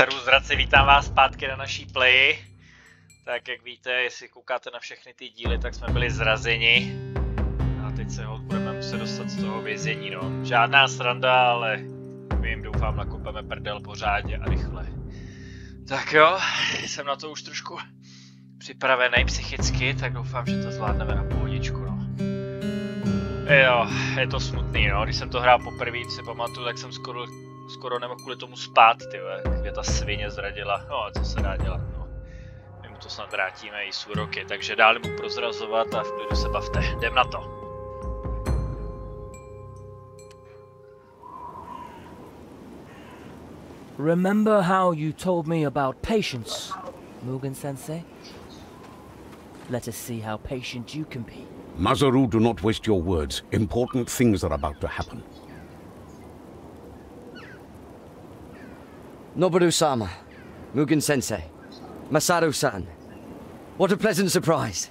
Servus, zradce, vítám vás zpátky na naší play. Tak jak víte, jestli koukáte na všechny ty díly, tak jsme byli zrazeni. A teď se ho budeme muset dostat z toho vězení, no. Žádná sranda, ale my jim doufám nakopeme prdel pořádně a rychle. Tak jo, jsem na to už trošku připravený psychicky, tak doufám, že to zvládneme na pohodičku, no. Jo, je to smutný, no. Když jsem to hrál poprvé, si pamatuju, tak jsem skoro skoro nemohl kvůli tomu spát, ty kde ta svině zradila. No a co se dá dělat, no. My mu to snad vrátíme i s úroky, takže dál mu prozrazovat a v klidu se bavte. Jdem na to. Remember how you told me about patience, Mugen Sensei? Let us see how patient you can be. Mazaru, do not waste your words. Important things are about to happen. Noboru-sama, Mugen-sensei, Masaru-san. What a pleasant surprise.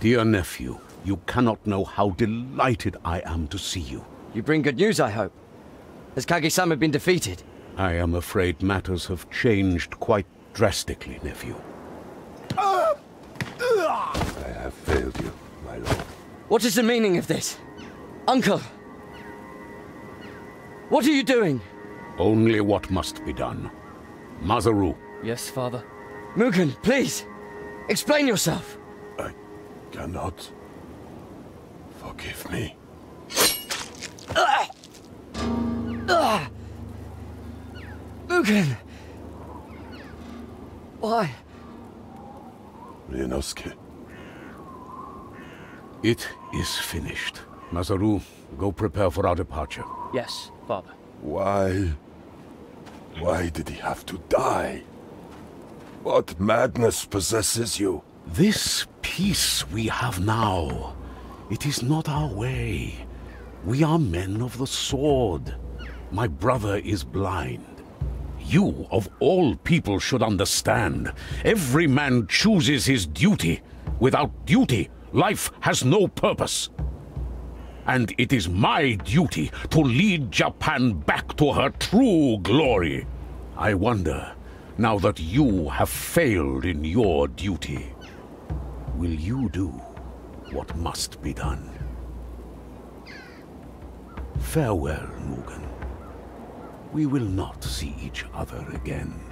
Dear nephew, you cannot know how delighted I am to see you. You bring good news, I hope. Has Kage-sama been defeated? I am afraid matters have changed quite drastically, nephew. I have failed you, my lord. What is the meaning of this? Uncle! What are you doing? Only what must be done. Masaru. Yes, father? Mugen, please! Explain yourself! I cannot. Forgive me. Mugen! Why? Ryunosuke. It is finished. Masaru, go prepare for our departure. Yes, father. Why? Why did he have to die? What madness possesses you? This peace we have now, it is not our way. We are men of the sword. My brother is blind. You, of all people, should understand. Every man chooses his duty. Without duty, life has no purpose and it is my duty to lead Japan back to her true glory. I wonder, now that you have failed in your duty, will you do what must be done? Farewell, Mugen. We will not see each other again.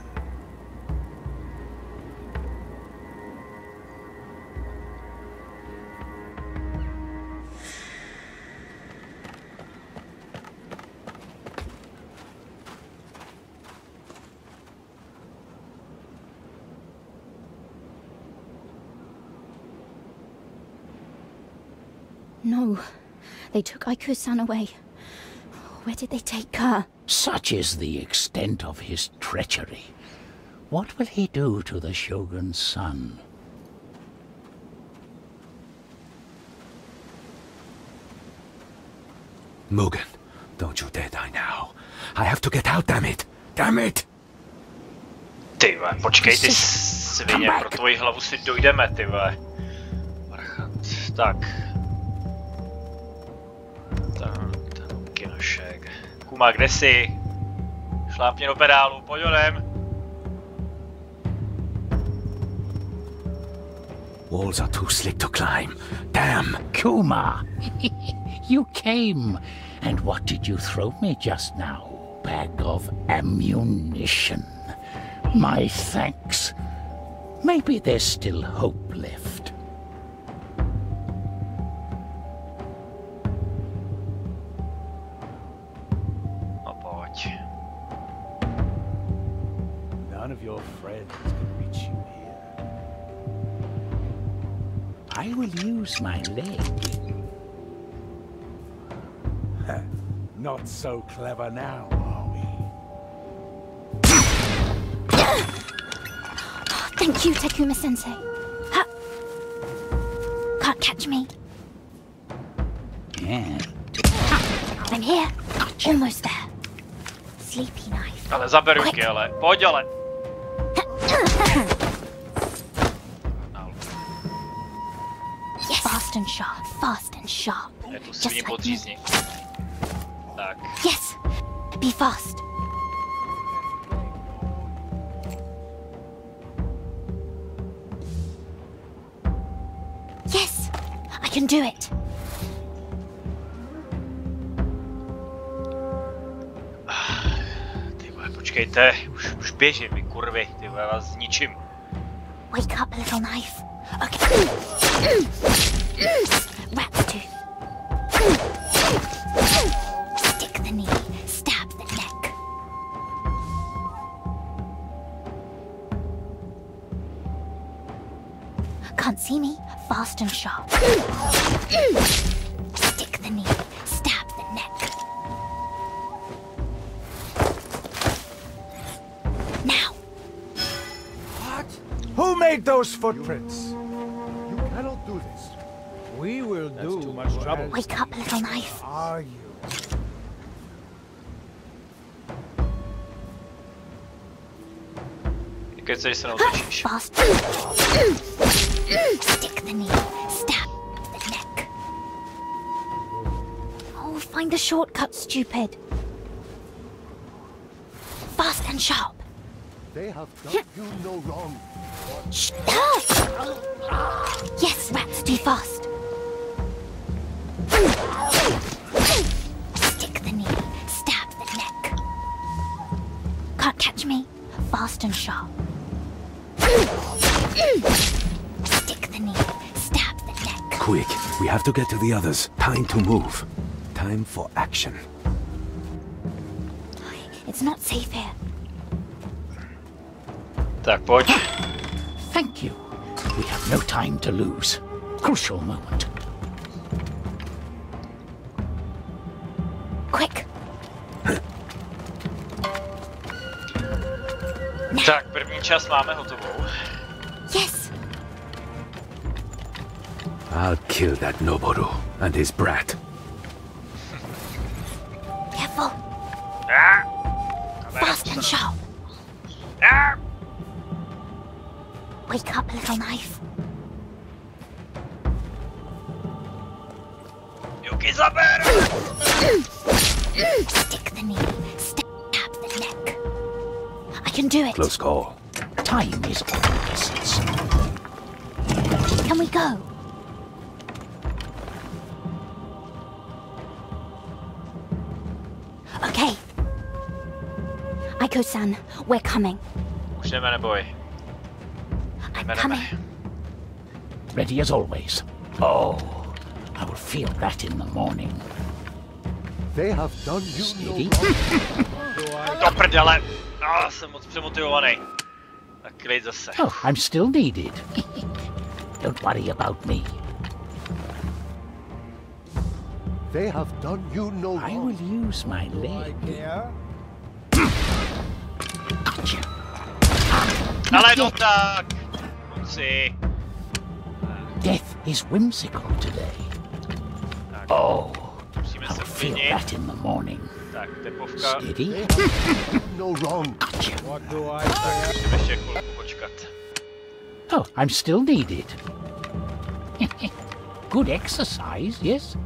No. They took Aiko-san away. Where did they take her? Such is the extent of his treachery. What will he do to the Shogun's son? Mugen, don't you dare die now. I have to get out, damn it! Damn it! Ty počkej, ty svině, pro tvoji hlavu si dojdeme, ty Tak, Kuma, kde jsi? Šlápni do pedálu, pojď odem. Walls are too slick to climb. Damn! Kuma! you came! And what did you throw me just now? Bag of ammunition. My thanks. Maybe there's still hope left. So clever now, are we? Thank you, Takuma-sensei. Can't catch me. Yeah. I'm here. Gotcha. Almost there. Sleepy knife. Ale zaberu tě, ale. Pojď, ale. Fast and sharp, fast and sharp. Just like me back. Yes! Be fast. Yes! I can do it. počkejte, už, už běžím, vy kurvy, ty vás zničím. Wake up, little knife. Okay. Footprints? You cannot do this. We will do. too much trouble. Wake up, little knife. Are you? Kecej se naučíš. Fast. Stick the knee. Stab the neck. Oh, find the shortcut, stupid. Fast and sharp. They have done you no wrong. Shh. Yes, rats, do fast. Stick the knee. Stab the neck. Can't catch me. Fast and sharp. Stick the knee. Stab the neck. Quick, we have to get to the others. Time to move. Time for action. It's not safe here. Tak pojď. Thank you. We have no time to lose. Crucial moment. Quick. Tak, první část máme hotovou. Yes. I'll kill that Noboru and his brat. Wake up, little knife. Juky zaber! Stick the knee. Stab the neck. I can do it. Close call. Time is of the essence. Can we go? Okay. Aiko-san, we're coming. Už jdeme, neboj. I'm coming. jdeme. Ready as always. Oh, I will feel that in the morning. They have done you no Steady. wrong. Do prdele! No, jsem moc přemotivovaný. Tak klid zase. Oh, I'm still needed. Don't worry about me. They have done you no I will use my leg. care. Gotcha. Ale no tak! Kluci. Death is whimsical today. Oh, Musíme I se will feel uklidnit. that in the morning. Tak, tepovka. Steady. No wrong. Gotcha. What do I Tak, musíme ještě chvilku počkat. Oh, I'm still needed. Good exercise, yes?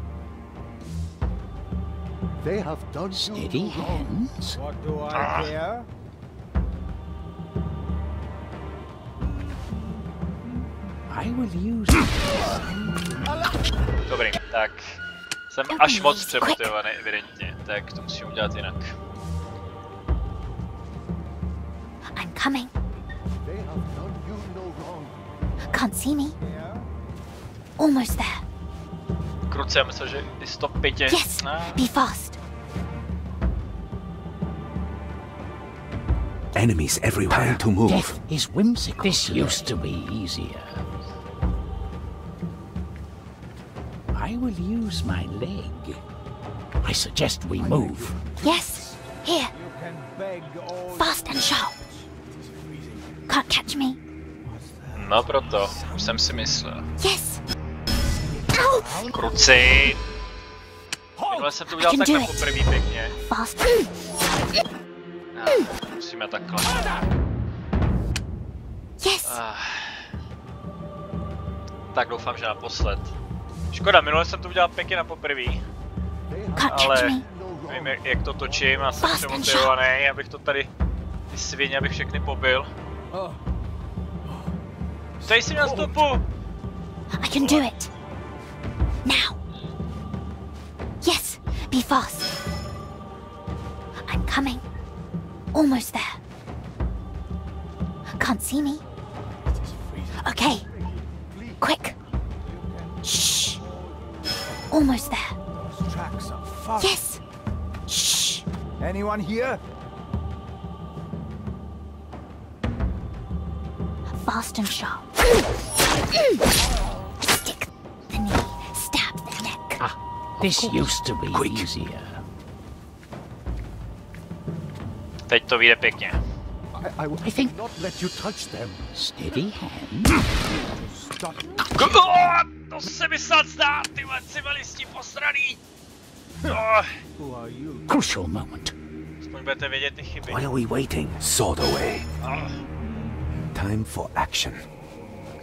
They have done Steady no hands. What do I Ah. care? I will use. Hmm. Dobrý, tak. Jsem až moc přemotivovaný, evidentně. Tak to musím udělat jinak. I'm coming. They have done you no wrong. Can't see me. Care? Almost there. Kruce, já myslel, že ty stop pětě. Yes. No, Be fast. Enemies everywhere. Time to move. Death is whimsical. This used to be easier. Will use my leg. I suggest we move. Yes. Here. You can beg all Fast and sharp. Can't catch me. no proto, už jsem si myslel. Yes. Ow! Kruci! Minule jsem to udělal takhle poprvé pěkně. Fast. Ah, musíme takhle. Yes. Ah. Tak doufám, že naposled. Škoda, minule jsem to udělal pěkně na catch ale nevím, jak, jak to točím a jsem přemotivovaný, abych to tady, ty svině, abych všechny pobil. Tady si měl stopu! I can do it. Now. Yes, be fast. I'm coming. Almost there. Can't see me. Okay. Quick. Shh. Almost there. Those tracks are far. Yes. Shh. Anyone here? Fast and sharp. Stick the knee. Stab the neck. Ah, this used to be easier. Teď to vyjde pěkně. I, I will I think- not let you touch them. Steady hand. Stop. To se mi snad zdá, ty vole, civilisti posraný. Oh? Crucial moment. aspoň budete vědět ty chyby. Why are we waiting? Sword away. Oh, Time for action.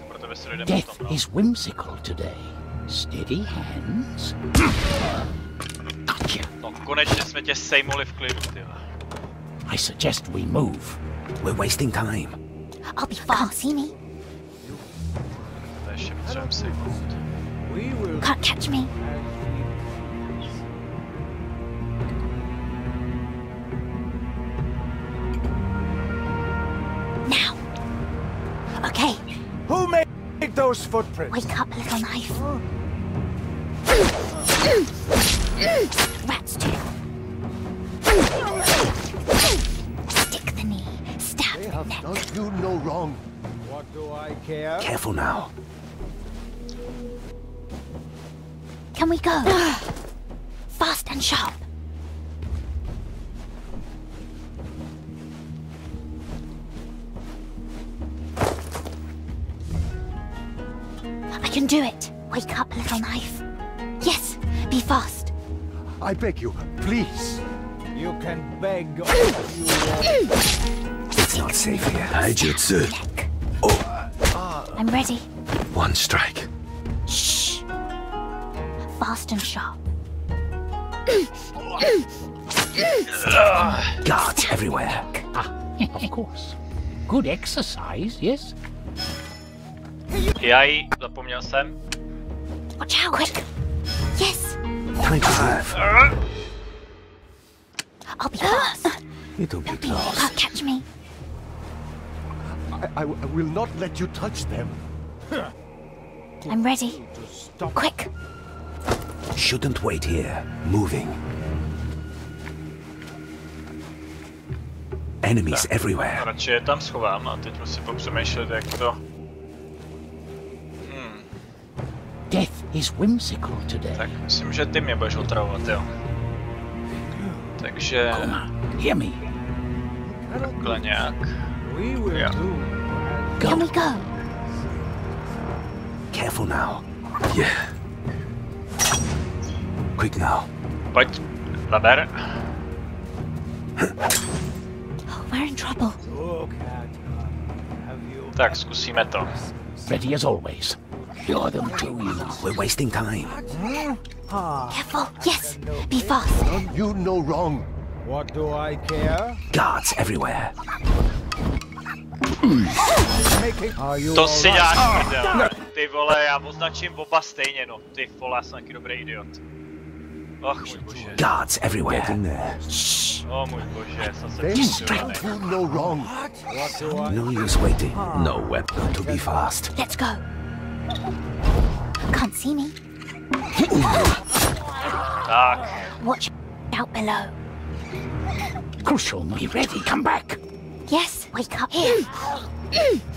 pro tebe se dojde Death potom, no. is whimsical today. Steady hands. Gotcha. No, konečně jsme tě sejmuli v klidu, ty. I suggest we move. We're wasting time. I'll be fast. Can't see me. To ještě potřebujeme sejmout. We will Can't catch me. Now. Okay. Who made those footprints? Wake up, little knife. Rat's tail. Stick the knee. Stab They the have neck. done you no wrong. What do I care? Careful now. Can we go? Fast and sharp. I can do it. Wake up, little knife. Yes, be fast. I beg you, please. You can beg all you want. It's not safe here. Taijutsu. Neck. Oh. I'm ready. One strike. Shh. Fast and. Guards everywhere. Ah, of course. Good exercise, yes? Jaj, zapomněl jsem. Watch out. Quick. Yes, Time to move. I'll be fast. It'll be close. Can't catch me. I, I, I will not let you touch them. I'm ready. To stop. Quick. Shouldn't wait here. Moving. Enemies everywhere. Radši je tam schovám a teď musím popřemýšlet, jak to... Hmm, Death is whimsical today. tak myslím, že ty mě budeš otravovat, jo. Takže hear me. takhle nějak. Can Go. we go? Careful now. Yeah. Quick now. But, Pojď, naber. Oh, we're in trouble. Look at her. Have you Tak, zkusíme to. Ready as always. You're them too. you. We're wasting time. Careful. Yes, be fast. you no wrong? What do I care? Guards everywhere. Making. Are you To all si right? Ah! děláš prdel. Ty vole, já označím oba stejně, no. Ty vole, já jsem taky dobrý idiot. Och, můj bože. Guards everywhere. Getting there. O můj bože, jsem se They přesvědčený. no wrong. What? No use waiting. No weapon to be fast. Let's go. Can't see me. Tak, Watch out below. Crucial. Be ready, come back. Yes, wake up here.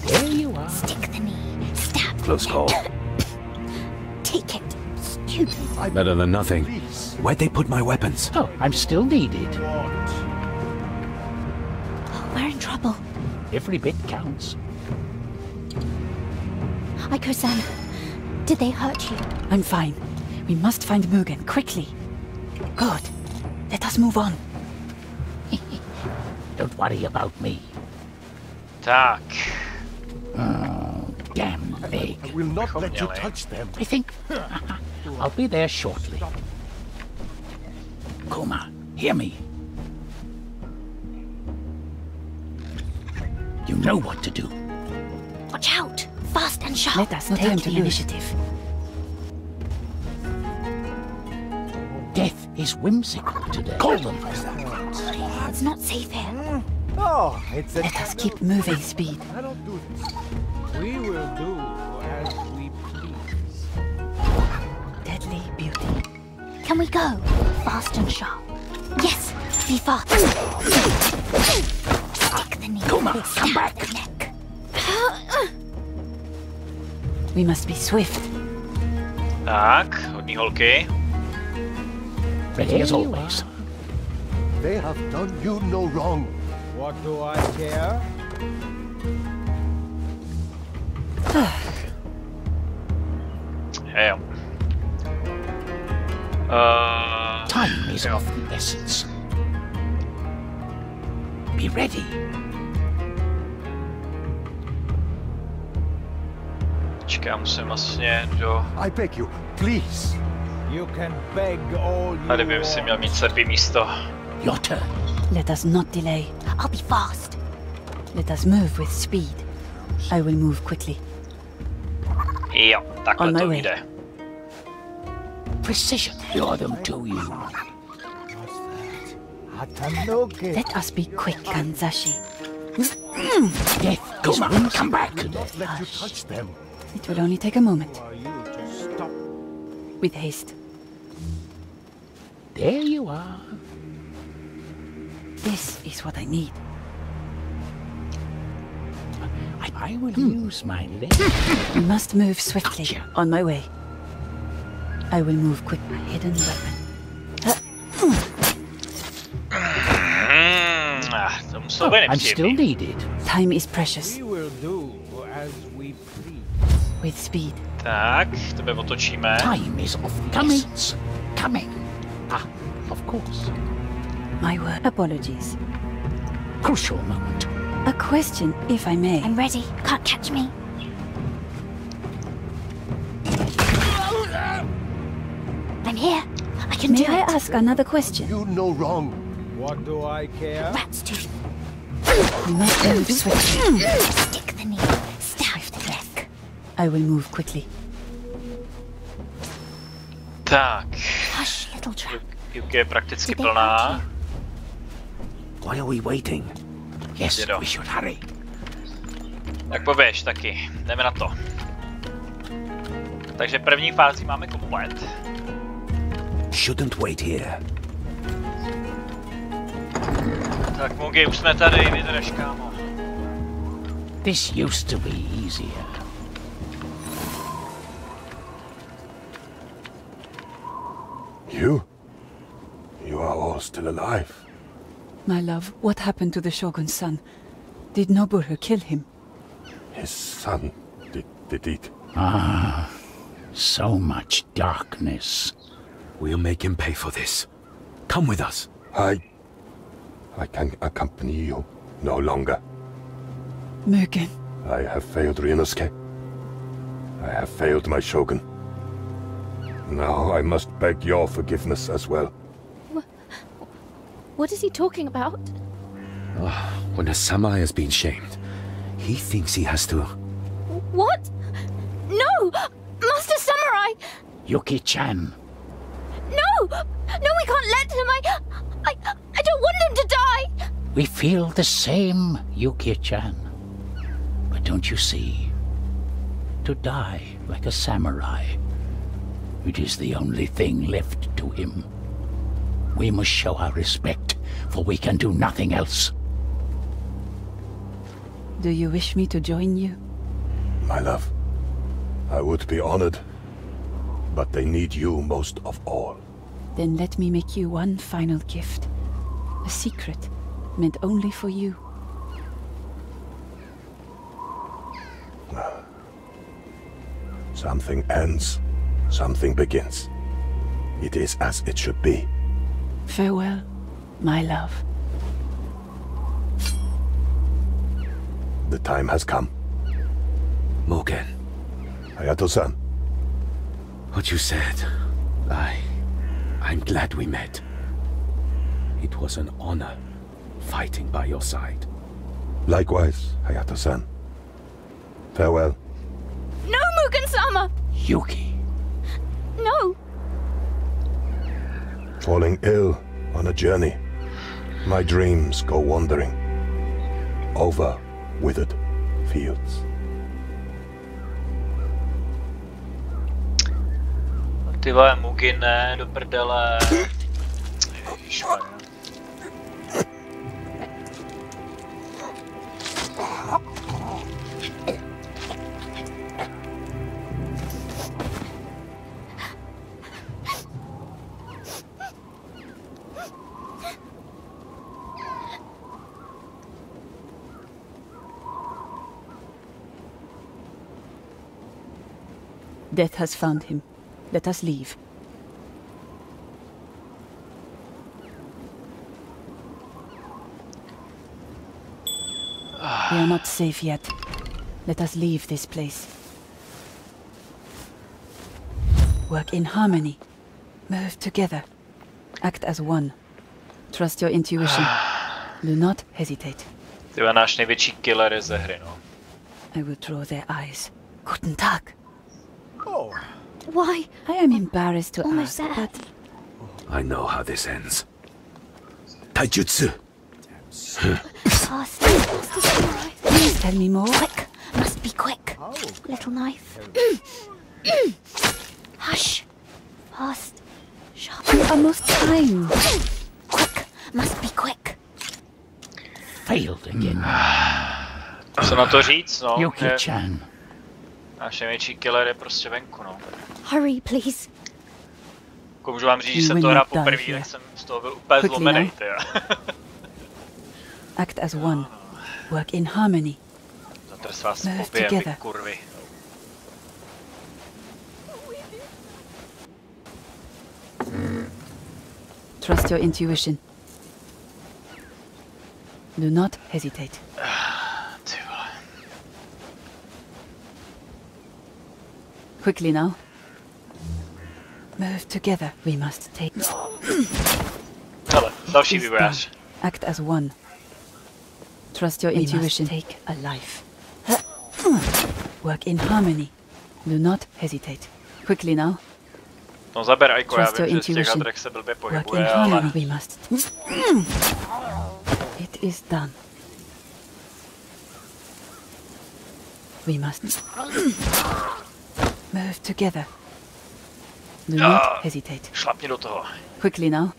There you are. Stick the knee. Stab. Close call. Take it. Stupid. Better than nothing. Please. Where'd they put my weapons? Oh, I'm still needed. Oh, we're in trouble. Every bit counts. Aiko-san, did they hurt you? I'm fine. We must find Mugen quickly. Good. Let us move on. Don't worry about me. tak. Oh, damn leg. I will not let you Měli. touch them. I think I'll be there shortly. Kuma, hear me. You know what to do. Watch out. Fast and sharp. Let us No take the initiative. Death is whimsical today. Call them. It's not safe here. Hmm. Oh, it's a Let us keep moving, Speed. I don't do this. We will do as we please. Deadly beauty. Can we go? Fast and sharp. Yes, be fast. Stick the knee. Come on, come back. The neck. We must be swift. Tak, hodný holky. Ready as always. They have done you no wrong. What do I care? is of the essence. Be ready. čekám, musím vlastně do... I beg you, please. You can beg all you Tady bych si měl mít slepý místo. Your turn. Let us not delay. I'll be fast. Let us move with speed. I will move quickly. Jo, takhle On my to way. jde. Precision. You're them to you. Atanoke. Let us be quick, Kanzashi. Death is one. Come back. Not let you touch them. It will only take a moment. For you to stop. With haste. There you are. This is what I need. I, I will hmm. use my leg. We must move swiftly. Gotcha. On my way. I will move quick. My hidden weapon. To I'm still needed. Time is precious. We will do as we please. With speed. Tak, tebe otočíme. Time is of the essence. Coming. Ah, of course. My word. Apologies. Crucial moment. A question, if I may. I'm ready. Can't catch me. I'm here. I can May do I it. ask another question? You no wrong. What do I care? Rat's tooth. Swiftly. Stick the knee. Stab the neck. I will move quickly. Tak, Hush, little trap. Juky je prakticky plná. Why are we waiting? Yes, Dědo. we should hurry. Tak poběž taky, jdeme na to. Takže první fázi máme komplet. Shouldn't wait here. Tak Mugi, už jsme tady, vydrž kámo. This used to be easier. You? You are all still alive. My love, what happened to the Shogun's son? Did Noboru kill him? His son did, did it. Ah, so much darkness. We'll make him pay for this. Come with us. I... I can accompany you no longer. Mugen. I have failed Ryunosuke. I have failed my shogun. Now I must beg your forgiveness as well. What is he talking about? Ah, when a samurai has been shamed, he thinks he has to. What? No! Master Samurai! Yuki-chan, No! No, we can't let him! I... I... I don't want him to die! We feel the same, Yuki-chan. But don't you see? To die like a samurai, it is the only thing left to him. We must show our respect, for we can do nothing else. Do you wish me to join you? My love, I would be honored, but they need you most of all. Then let me make you one final gift. A secret, meant only for you. Something ends, something begins. It is as it should be. Farewell, my love. The time has come. Morgan, Hayato-san, what you said, I. I'm glad we met. It was an honor fighting by your side. likewise, Hayato-san. Farewell. No, Mugen-sama! Yuki, No! falling ill on a journey. My dreams go wandering over withered fields. Ty vole, Mugi ne, eh, do prdele. Ježišmarja. Death has found him. Let us leave. We are not safe yet. Let us leave this place. Work in harmony. Move together. Act as one. Trust your intuition. Do not hesitate. Ty náš největší killer je ze hry, no. I will draw their eyes. Guten Tag. Oh, Why? I am embarrassed to Almost ask, there. but I know how this ends. Taijutsu! Fast. Fast please tell me more. Quick. Must be quick. Little knife. Hush. Fast. Sharp. You are most kind. Quick. Must be quick. Failed again. Co na to říct, no? Je, Yuki-chan. Eh. Náš největší killer je prostě venku, no. Hurry, please. Jako můžu vám říct, že jsem to hrál die poprvé, tak jsem z toho byl úplně zlomený. Act as one. Work in harmony. Zatrs vás Move pobijem, vy together. kurvy. Trust your intuition. Do not hesitate. Quickly now. Move together. We must take. Hele, další is vývojář. done. Act as one. Trust your intuition. take a life. Work in harmony. Do not hesitate. Quickly now. No zaber Aiko, já Trust your vím, že v intuition. se blbě Work in pohybuje, harmony. ale... We must. It is done. We must move together. Do not hesitate. Šlapni do toho. Quickly now.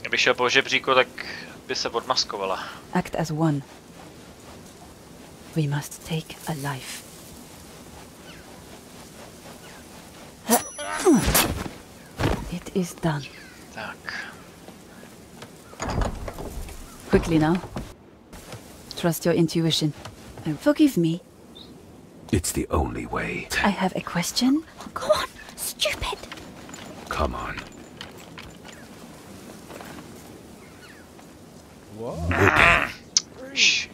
Kdyby šel po žebříku, tak by se odmaskovala. Act as one. We must take a life. It is done. Tak. Quickly now. Trust your intuition. And forgive me. It's the only way. I have a question. Go on. Stupid. Come on. Shh.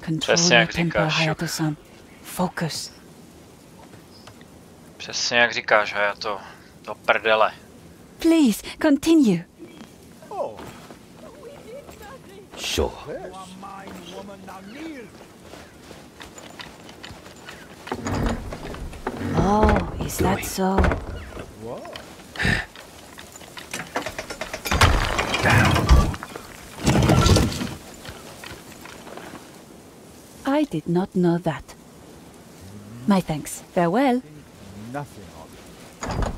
Control Přesně your jak temper, říkáš, Hayato-san. Focus. Přesně jak říkáš, Hayato. Do prdele. Please, continue. Sure. Oh, is that Going. so? I did not know that. My thanks. Farewell. nothing on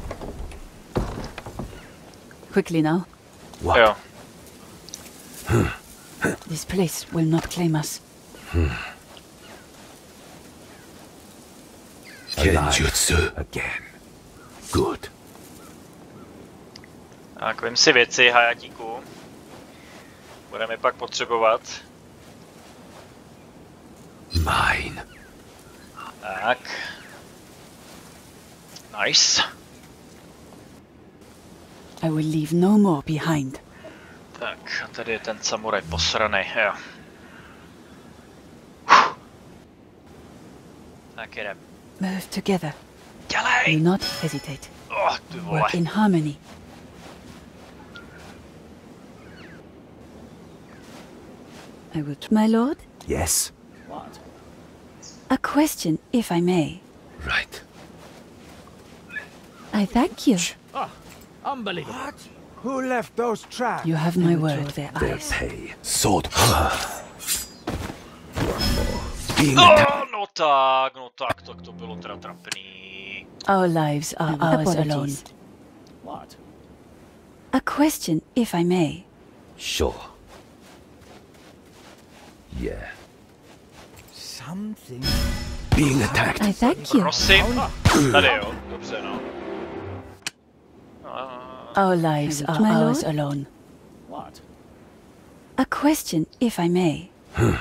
Quickly now. What? Jo. This place will not claim us. Hmm. Genjutsu. Again. Good. Tak vem si věci, Hayatíku. Budeme pak potřebovat. Mine. Tak. Nice. I will leave no more behind. Tak, a tady je ten samuraj posraný, jo. Tak jdem. Move together. Do Dělej! not hesitate. Oh, ty vole. Work in harmony. I will. Tr- My lord, Yes. What? A question, if I may. Right. I thank you. Ah, unbelievable. What? Who left those tracks? You have my word. Their Their eyes. pay. Sword. Ah! Being No, attacked. no tak, uh, no tak, tak to bylo teda trapný. Our lives are ours alone. What? A question, if I may. Sure. Yeah. Something. Being attacked. I thank you. Prosím. Hm. Tady jo, dobře no. A- Our lives are ours alone. What? A question, if I may. Hm.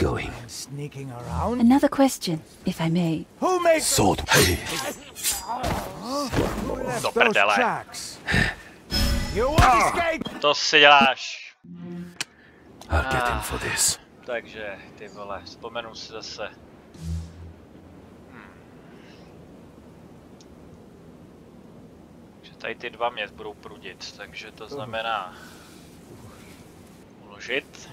Going. Sneaking around? Another question, if I may. Who made Sword. Who left Do those prdele. tracks? You won't escape! To si děláš. I'll get him for this. Takže, ty vole, vzpomenu si zase. Hmm. Že tady ty dva mě budou prudit, takže to znamená... Uložit.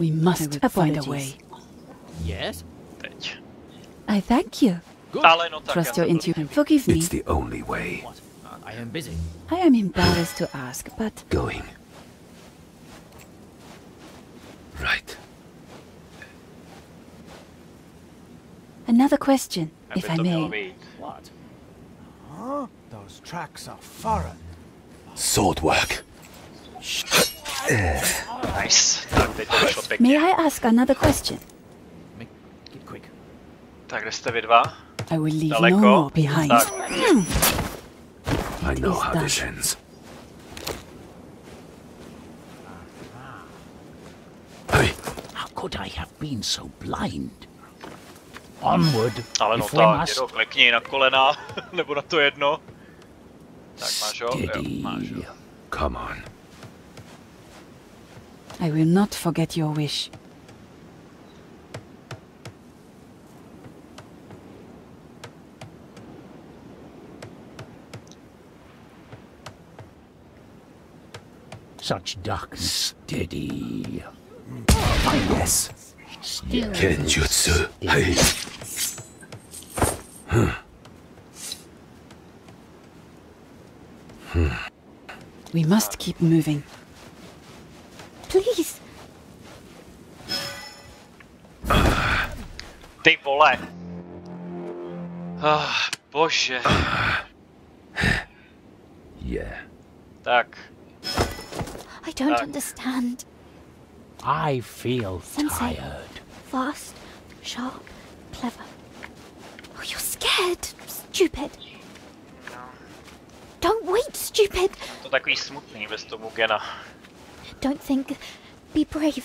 We must find a way. Yes? Teď. I thank you. Ale no tak Trust your intuition. Forgive me. It's the only way. What? Uh, I am busy. I am embarrassed to ask, but Going. Right. another question, Aby if I to mělo may. být. What? Huh? Those tracks are foreign. Sword work. Nice. Tak, teď to vyšlo pěkně. May I ask another question? Tak, kde jste vy dva? I will leave Daleko? no more behind. Tak, I know how this ends. Hey, How could I have been so blind? Onward, ale no if we tak, must. dědo, klekni na kolena, nebo na to jedno. Tak máš ho? Jo, máš ho. Come on. I will not forget your wish. Such darkness. Steady. Yes. Still. Kenjutsu. Hey. We must keep moving. Vole. Ah, bože. Yeah. Tak, I don't Uh, understand. I feel Sensei. tired. Fast, sharp, clever. Oh, you're scared. Stupid. Don't wait, stupid. to takový smutný bez tomu Gena. Don't think. Be brave.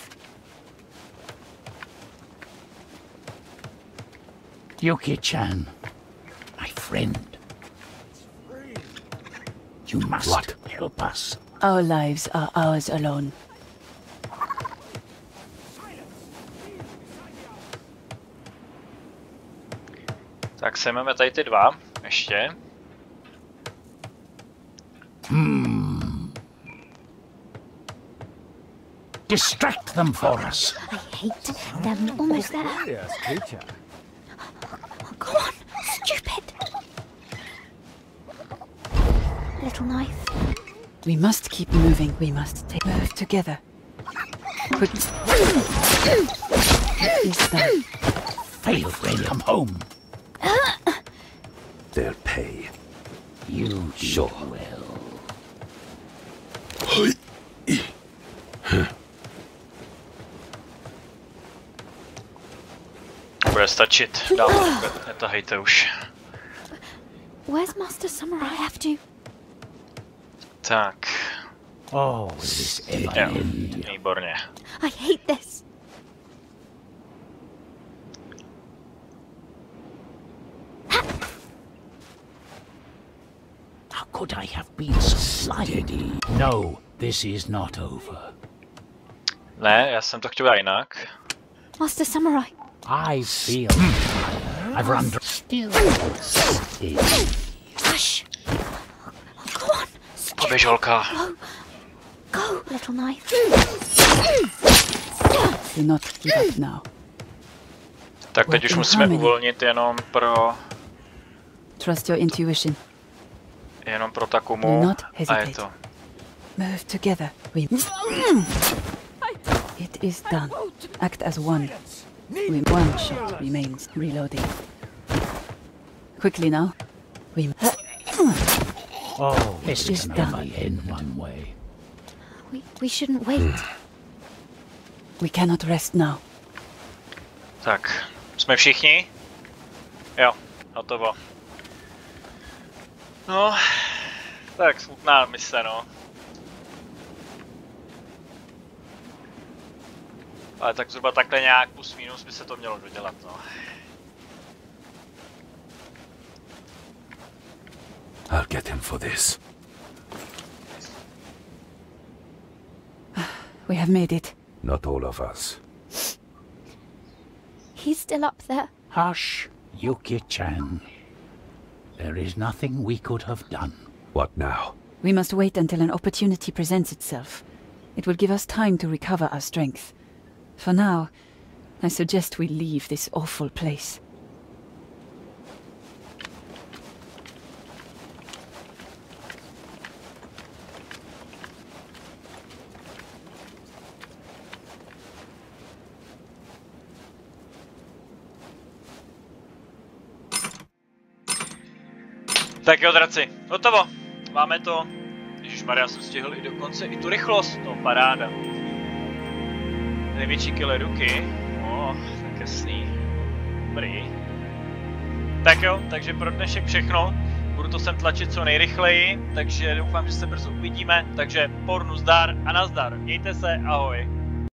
Yuki-chan, my friend. You must What? help us. Our lives are ours alone. Tak sejmeme tady ty dva, ještě. Hmm. Distract them for us. I hate them. Oh Almost there. Little knife. We must keep moving. We must take move together. Quick. Is done. Fail, come home. Uh. They'll pay. You Sure. sure will. Bude stačit. Dál, netahejte už. Where's Master Samurai? I have to. Tak, Oh, this ever jo, end. výborně. I hate this. How could I have been so blind? No, this is not over. Ne, já jsem to chtěl jinak. Master Samurai. I feel. I've run. Still. Hush. Go. Little knife. Do not give up now. Tak teď už musíme uvolnit jenom pro, Trust your intuition. jenom pro Takumu a je to. Move together. We. It is done. Act as one. We one shot remains. Reloading. Quickly now. We. Oh, this It's can done. only end one way. We, we shouldn't wait. We cannot rest now. Tak, jsme všichni? Jo, hotovo. No, tak smutná mise, no. Ale tak zhruba takhle nějak plus minus by se to mělo dodělat, no. I'll get him for this. We have made it. Not all of us. He's still up there. Hush, Yuki-chan. There is nothing we could have done. What now? We must wait until an opportunity presents itself. It will give us time to recover our strength. For now, I suggest we leave this awful place. Tak jo, draci, hotovo. Máme to. Ježíš Maria jsem stihl i dokonce i tu rychlost, no paráda. Největší killer ruky. O, tak jasný. Dobrý. Tak jo, takže pro dnešek všechno. Budu to sem tlačit co nejrychleji, takže doufám, že se brzo uvidíme. Takže pornu zdar a nazdar. Mějte se, ahoj.